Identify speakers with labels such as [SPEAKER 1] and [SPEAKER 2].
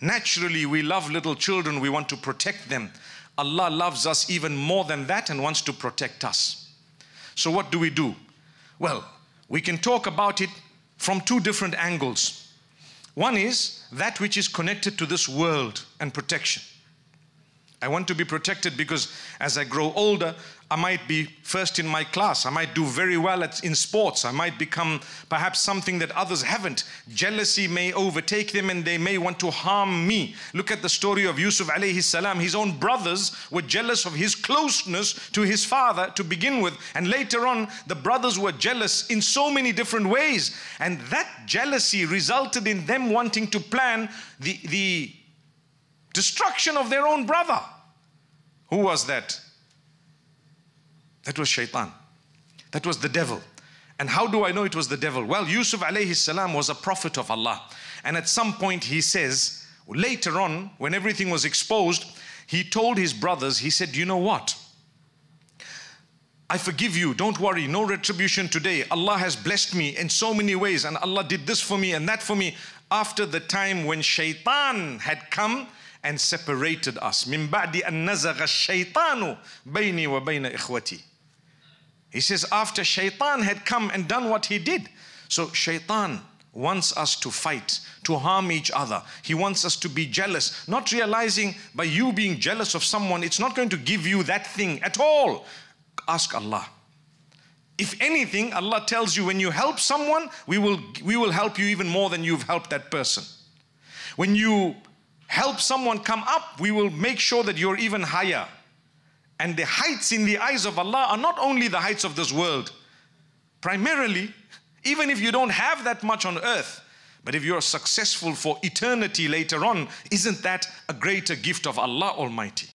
[SPEAKER 1] Naturally, we love little children, we want to protect them. Allah loves us even more than that and wants to protect us. So, what do we do? Well, we can talk about it from two different angles. One is that which is connected to this world and protection. I want to be protected because as I grow older, I might be first in my class. I might do very well at, in sports. I might become perhaps something that others haven't. Jealousy may overtake them and they may want to harm me. Look at the story of Yusuf alayhi salam. His own brothers were jealous of his closeness to his father to begin with. And later on, the brothers were jealous in so many different ways. And that jealousy resulted in them wanting to plan the, the destruction of their own brother. Who was that? That was shaitan. That was the devil. And how do I know it was the devil? Well, Yusuf alayhi salam was a prophet of Allah. And at some point he says, later on, when everything was exposed, he told his brothers, he said, You know what? I forgive you. Don't worry. No retribution today. Allah has blessed me in so many ways, and Allah did this for me and that for me. After the time when shaitan had come and separated us. من بعد أن نزغ الشيطان بيني وبين إخوتي. He says, after shaitan had come and done what he did. So shaitan wants us to fight, to harm each other. He wants us to be jealous, not realizing by you being jealous of someone, it's not going to give you that thing at all. Ask Allah. If anything, Allah tells you when you help someone, we will, we will help you even more than you've helped that person. When you help someone come up, we will make sure that you're even higher. And the heights in the eyes of Allah are not only the heights of this world. Primarily, even if you don't have that much on earth, but if you're successful for eternity later on, isn't that a greater gift of Allah Almighty?